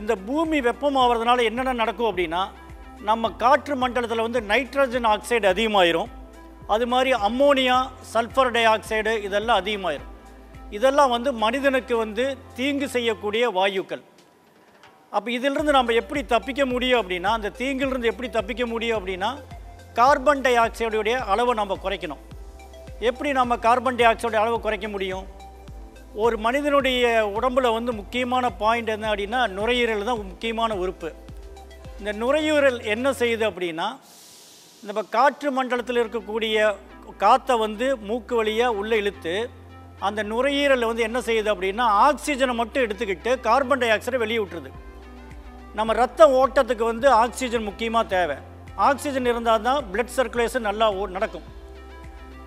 இந்த பூமி வெப்பமாகறதுனால என்னென்ன நடக்கும் அப்படின்னா நம்ம காற்று மண்டலத்தில் வந்து நைட்ரஜன் ஆக்சைடு அதிகமாயிரும். அது மாதிரி அம்மோனியா சல்ஃபர் டை ஆக்சைடு இதெல்லாம் அதிகமாயிரும். இதெல்லாம் வந்து மனிதனுக்கு வந்து தீங்கு செய்யக்கூடிய வாயுக்கள். அப்போ இதிலிருந்து நம்ம எப்படி தப்பிக்க முடியும் அப்படின்னா அந்த தீங்கிலிருந்து எப்படி தப்பிக்க முடியும் அப்படின்னா கார்பன் டை ஆக்சைடுடைய அளவை நம்ம குறைக்கணும். எப்படி நம்ம கார்பன் டை ஆக்சைடு அளவை குறைக்க முடியும்? ஒரு மனிதனுடைய உடம்புல வந்து முக்கியமான பாயிண்ட் என்ன அப்படின்னா நுரையீரல் தான் முக்கியமான உறுப்பு. இந்த நுரையீரல் என்ன செய்யுது அப்படின்னா நம்ம காற்று மண்டலத்தில் இருக்கக்கூடிய காற்றை வந்து மூக்கு வழியாக உள்ளே இழுத்து அந்த நுரையீரல் வந்து என்ன செய்யுது அப்படின்னா ஆக்சிஜனை மட்டும் எடுத்துக்கிட்டு கார்பன் டை ஆக்சைடை வெளியே விட்டுருது. நம்ம ரத்த ஓட்டத்துக்கு வந்து ஆக்சிஜன் முக்கியமாக தேவை. ஆக்சிஜன் இருந்தால் தான் பிளட் சர்க்குலேஷன் நல்லா நடக்கும்.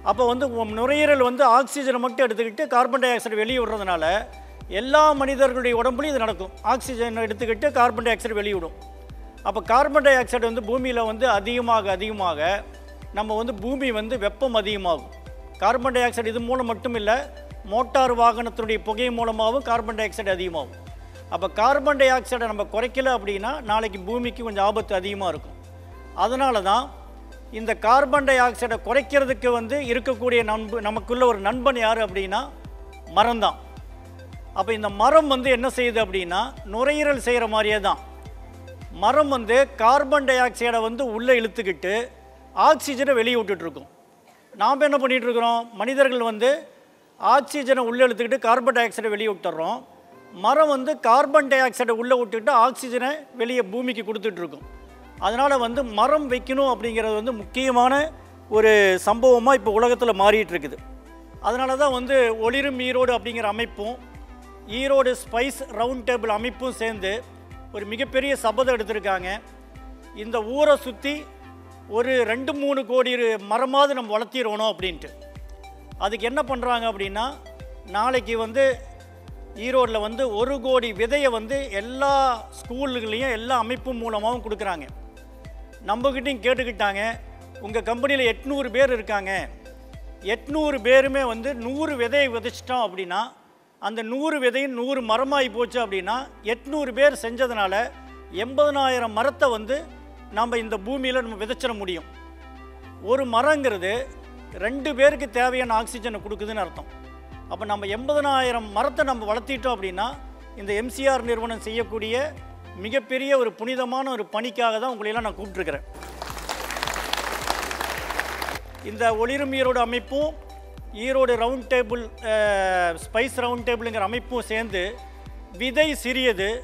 அப்போ வந்து நுரையீரல் வந்து ஆக்சிஜனை மட்டும் எடுத்துக்கிட்டு கார்பன் டை ஆக்சைடு வெளியே விடுறதுனால எல்லா மனிதர்களுடைய உடம்புலையும் இது நடக்கும். ஆக்சிஜன் எடுத்துக்கிட்டு கார்பன் டை ஆக்சைடு வெளியிடும் அப்போ கார்பன் டை ஆக்சைடு வந்து பூமியில் வந்து அதிகமாக அதிகமாக நம்ம வந்து பூமி வந்து வெப்பம் அதிகமாகும். கார்பன் டை ஆக்சைடு இது மூலம் மட்டும் இல்லை மோட்டார் வாகனத்தினுடைய புகை மூலமாகவும் கார்பன் டை ஆக்சைடு அதிகமாகும். அப்போ கார்பன் டை ஆக்சைடை நம்ம குறைக்கல அப்படின்னா நாளைக்கு பூமிக்கு கொஞ்சம் ஆபத்து அதிகமாக இருக்கும். அதனால தான் இந்த கார்பன் டை ஆக்சைடை குறைக்கிறதுக்கு வந்து இருக்கக்கூடிய நண்பு நமக்குள்ள ஒரு நண்பன் யார் அப்படின்னா மரம் தான் அப்போ இந்த மரம் வந்து என்ன செய்யுது அப்படின்னா நுரையீரல் செய்கிற மாதிரியே தான். மரம் வந்து கார்பன் டை ஆக்சைடை வந்து உள்ளே இழுத்துக்கிட்டு ஆக்சிஜனை வெளியே விட்டுட்ருக்கோம் நாம் என்ன பண்ணிகிட்ருக்குறோம் மனிதர்கள் வந்து ஆக்சிஜனை உள்ளே இழுத்துக்கிட்டு கார்பன் டை ஆக்சைடை வெளியே விட்டுறோம் மரம் வந்து கார்பன் டை ஆக்சைடை உள்ளே விட்டுக்கிட்டு ஆக்சிஜனை வெளியே பூமிக்கு கொடுத்துட்ருக்கும் அதனால் வந்து மரம் வைக்கணும் அப்படிங்கிறது வந்து முக்கியமான ஒரு சம்பவமாக இப்போ உலகத்தில் மாறிட்டு இருக்குது. அதனால தான் வந்து ஒளிரும் ஈரோடு அப்படிங்கிற அமைப்பும் ஈரோடு ஸ்பைஸ் ரவுண்ட் டேபிள் அமைப்பும் சேர்ந்து ஒரு மிகப்பெரிய சபதம் எடுத்திருக்காங்க. இந்த ஊரை சுற்றி ஒரு ரெண்டு மூணு கோடி மரமாவது நம்ம வளர்த்திடணும் அப்படின்ட்டு. அதுக்கு என்ன பண்ணுறாங்க அப்படின்னா நாளைக்கு வந்து ஈரோட்டில் வந்து ஒரு கோடி விதையை வந்து எல்லா ஸ்கூல்களையும் எல்லா அமைப்பு மூலமாகவும் கொடுக்குறாங்க. நம்மக்கிட்டையும் கேட்டுக்கிட்டாங்க. உங்கள் கம்பெனியில் எட்நூறு பேர் இருக்காங்க. எட்நூறு பேருமே வந்து நூறு விதையை விதைச்சிட்டோம் அப்படின்னா அந்த நூறு விதையும் நூறு மரமாகி போச்சு அப்படின்னா எட்நூறு பேர் செஞ்சதுனால எண்பதனாயிரம் மரத்தை வந்து நம்ம இந்த பூமியில் நம்ம விதைச்சிட முடியும். ஒரு மரங்கிறது ரெண்டு பேருக்கு தேவையான ஆக்சிஜனை கொடுக்குதுன்னு அர்த்தம். அப்போ நம்ம எண்பதனாயிரம் மரத்தை நம்ம வளர்த்திட்டோம் அப்படின்னா இந்த எம்சிஆர் நிறுவனம் செய்யக்கூடிய மிகப்பெரிய ஒரு புனிதமான ஒரு பணிக்காக தான் உங்களையெல்லாம் நான் கூப்பிட்டுருக்கிறேன். இந்த ஒளிரும் ஈரோடு அமைப்பும் Erode round table spice round டேபிளுங்கிற அமைப்பும் சேர்ந்து விதை சிறியது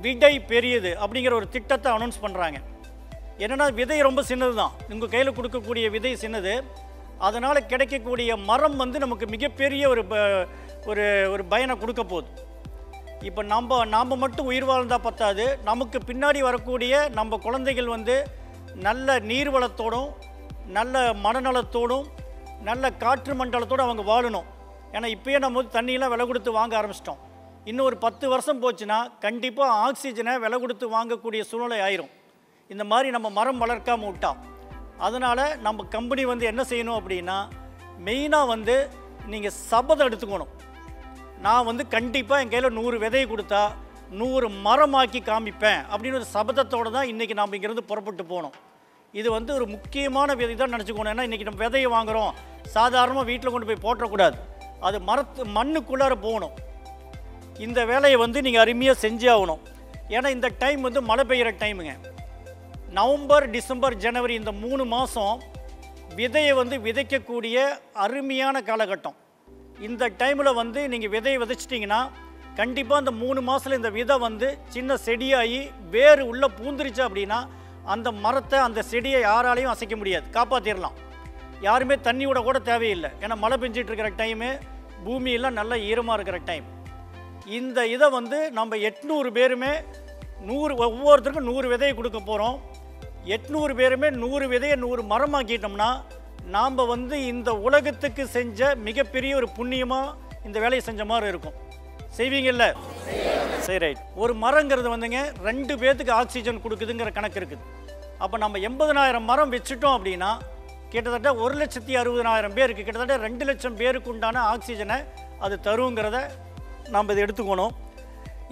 விடை பெரியது அப்படிங்கிற ஒரு திட்டத்தை அனௌன்ஸ் பண்ணுறாங்க என்னென்னா விதை ரொம்ப சின்னது தான். உங்கள் கையில் கொடுக்கக்கூடிய விதை சின்னது. அதனால் கிடைக்கக்கூடிய மரம் வந்து நமக்கு மிகப்பெரிய ஒரு ப- ஒரு ஒரு பயனை கொடுக்க போகுது. இப்போ நம்ம நாம் மட்டும் உயிர் வாழ்ந்தால் பத்தாது. நமக்கு பின்னாடி வரக்கூடிய நம்ம குழந்தைகள் வந்து நல்ல நீர் வளத்தோடும் நல்ல மனநலத்தோடும் நல்ல காற்று மண்டலத்தோடு அவங்க வாழணும். ஏன்னா இப்போயே நம்ம வந்து தண்ணியெல்லாம் விலை கொடுத்து வாங்க ஆரம்பிச்சிட்டோம். இன்னும் ஒரு பத்து வருஷம் போச்சுன்னா கண்டிப்பாக ஆக்சிஜனை விலை கொடுத்து வாங்கக்கூடிய சூழ்நிலை ஆயிரும். இந்த மாதிரி நம்ம மரம் வளர்க்காமல் விட்டோம் அதனால் நம்ம கம்பெனி வந்து என்ன செய்யணும் அப்படின்னா மெயினாக வந்து நீங்கள் சபதம் எடுத்துக்கணும். நான் வந்து கண்டிப்பாக என் கையில் நூறு விதையை கொடுத்தா நூறு மரமாக்கி காமிப்பேன் அப்படின்னு ஒரு சபதத்தோடு தான் இன்றைக்கி நாம் இங்கேருந்து புறப்பட்டு போனோம். இது வந்து ஒரு முக்கியமான விதை தான் நினச்சிக்கணும் ஏன்னா இன்றைக்கி நம்ம விதையை வாங்குகிறோம் சாதாரணமாக வீட்டில் கொண்டு போய் போட்டக்கூடாது. அது மரத்து மண்ணுக்குள்ளார போகணும். இந்த வேலையை வந்து நீங்கள் அருமையாக செஞ்சே ஆகணும். ஏன்னா இந்த டைம் வந்து மழை பெய்கிற டைமுங்க. நவம்பர் டிசம்பர் ஜனவரி இந்த மூணு மாதம் விதையை வந்து விதைக்கக்கூடிய அருமையான காலகட்டம். இந்த டைமில் வந்து நீங்கள் விதையை விதைச்சிட்டிங்கன்னா கண்டிப்பாக அந்த மூணு மாதத்தில் இந்த விதை வந்து சின்ன செடியாகி வேர் உள்ளே பூந்துருச்சு அப்படின்னா அந்த மரத்தை அந்த செடியை யாராலையும் அசைக்க முடியாது. காப்பாற்றிடலாம் யாருமே தண்ணியோட கூட தேவையில்லை. ஏன்னா மழை பெஞ்சிட்டு இருக்கிற டைமு பூமியெல்லாம் நல்லா ஈரமாக இருக்கிற டைம். இந்த இதை வந்து நம்ம எட்நூறு பேருமே நூறு ஒவ்வொருத்தருக்கும் நூறு விதையை கொடுக்க போகிறோம் எட்நூறு பேருமே நூறு விதையை நூறு மரமாக்கிட்டோம்னா நாம் வந்து இந்த உலகத்துக்கு செஞ்ச மிகப்பெரிய ஒரு புண்ணியமாக இந்த வேலையை செஞ்ச மாதிரி இருக்கும். செய்வீங்கல்ல? சரி ரைட் ஒரு மரங்கிறது வந்துங்க ரெண்டு பேர்த்துக்கு ஆக்சிஜன் கொடுக்குதுங்கிற கணக்கு இருக்குது. அப்போ நம்ம எண்பதனாயிரம் மரம் வச்சுட்டோம் அப்படின்னா கிட்டத்தட்ட ஒரு லட்சத்தி அறுபதனாயிரம் பேருக்கு கிட்டத்தட்ட ரெண்டு லட்சம் பேருக்கு உண்டான ஆக்சிஜனை அது தருங்கிறத நாம் இதை எடுத்துக்கணும்.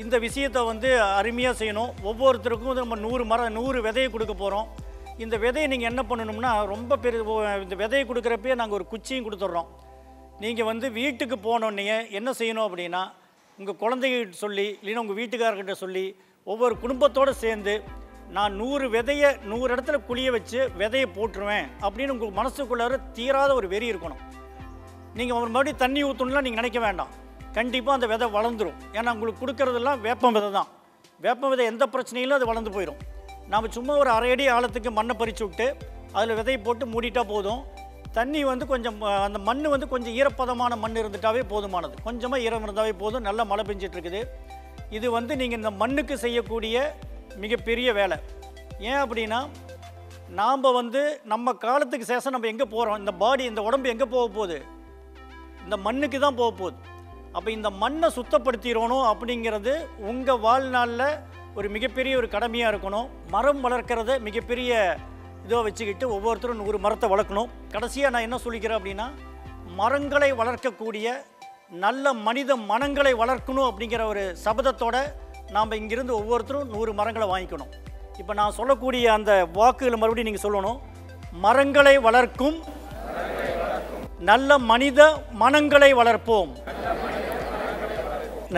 இந்த விஷயத்தை வந்து அருமையாக செய்யணும். ஒவ்வொருத்தருக்கும் நம்ம நூறு மரம் நூறு விதையை கொடுக்க போகிறோம் இந்த விதையை நீங்கள் என்ன பண்ணணும்னா ரொம்ப பெரிய இந்த விதையை கொடுக்குறப்பயே நாங்கள் ஒரு குச்சியும் கொடுத்துட்றோம். நீங்கள் வந்து வீட்டுக்கு போனோடனே என்ன செய்யணும் அப்படின்னா உங்கள் குழந்தைகிட்ட சொல்லி இல்லைன்னா உங்கள் வீட்டுக்காரர்கிட்ட சொல்லி ஒவ்வொரு குடும்பத்தோடு சேர்ந்து நான் நூறு விதையை நூறு இடத்துல குழிய வச்சு விதையை போட்டுருவேன் அப்படின்னு உங்கள் மனசுக்குள்ளார தீராத ஒரு வெறி இருக்கணும். நீங்கள் ஒரு மறுபடியும் தண்ணி ஊற்றணும்லாம் நீங்கள் நினைக்க வேண்டாம். கண்டிப்பாக அந்த விதை வளர்ந்துடும் ஏன்னா உங்களுக்கு கொடுக்குறதெல்லாம் வேப்பம் விதை தான். வேப்பம் விதை எந்த பிரச்சனையிலும் அது வளர்ந்து போயிடும் நாம் சும்மா ஒரு அரை அடி ஆழத்துக்கு மண்ணை பறித்து விட்டு அதில் விதையை போட்டு மூடிட்டால் போதும். தண்ணி வந்து கொஞ்சம் அந்த மண் வந்து கொஞ்சம் ஈரப்பதமான மண் இருந்துட்டாவே போதுமானது. கொஞ்சமாக ஈரம் இருந்தாவே போதும். நல்லா மழை பெஞ்சிட்ருக்குது. இது வந்து நீங்கள் இந்த மண்ணுக்கு செய்யக்கூடிய மிகப்பெரிய வேலை. ஏன் அப்படின்னா நாம் வந்து நம்ம காலத்துக்கு சேஷம் நம்ம எங்கே போகிறோம் இந்த பாடி இந்த உடம்பு எங்கே போக போகுது? இந்த மண்ணுக்கு தான் போக போகுது. அப்போ இந்த மண்ணை சுத்தப்படுத்திடணும் அப்படிங்கிறது உங்கள் வாழ்நாளில் ஒரு மிகப்பெரிய ஒரு கடமையாக இருக்கணும். மரம் வளர்க்குறத மிகப்பெரிய இதோ வச்சுக்கிட்டு ஒவ்வொருத்தரும் நூறு மரத்தை வளர்க்கணும். கடைசியாக நான் என்ன சொல்லிக்கிறேன் அப்படின்னா மரங்களை வளர்க்கக்கூடிய நல்ல மனித மனங்களை வளர்க்கணும் அப்படிங்கிற ஒரு சபதத்தோடு நாம் இங்கிருந்து ஒவ்வொருத்தரும் நூறு மரங்களை வாங்கிக்கணும். இப்போ நான் சொல்லக்கூடிய அந்த வாக்குகளை மறுபடியும் நீங்கள் சொல்லணும். மரங்களை வளர்க்கும் நல்ல மனித மனங்களை வளர்ப்போம்.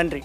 நன்றி.